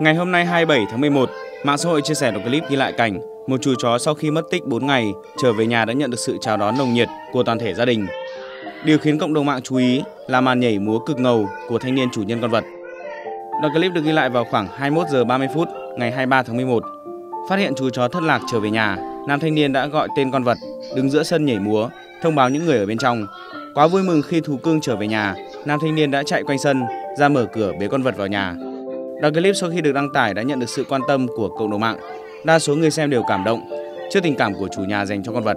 Ngày hôm nay 27 tháng 11, mạng xã hội chia sẻ đoạn clip ghi lại cảnh một chú chó sau khi mất tích 4 ngày trở về nhà đã nhận được sự chào đón nồng nhiệt của toàn thể gia đình. Điều khiến cộng đồng mạng chú ý là màn nhảy múa cực ngầu của thanh niên chủ nhân con vật. Đoạn clip được ghi lại vào khoảng 21 giờ 30 phút ngày 23 tháng 11. Phát hiện chú chó thất lạc trở về nhà, nam thanh niên đã gọi tên con vật, đứng giữa sân nhảy múa, thông báo những người ở bên trong. Quá vui mừng khi thú cưng trở về nhà, nam thanh niên đã chạy quanh sân ra mở cửa bế con vật vào nhà. Đoạn clip sau khi được đăng tải đã nhận được sự quan tâm của cộng đồng mạng. Đa số người xem đều cảm động trước tình cảm của chủ nhà dành cho con vật.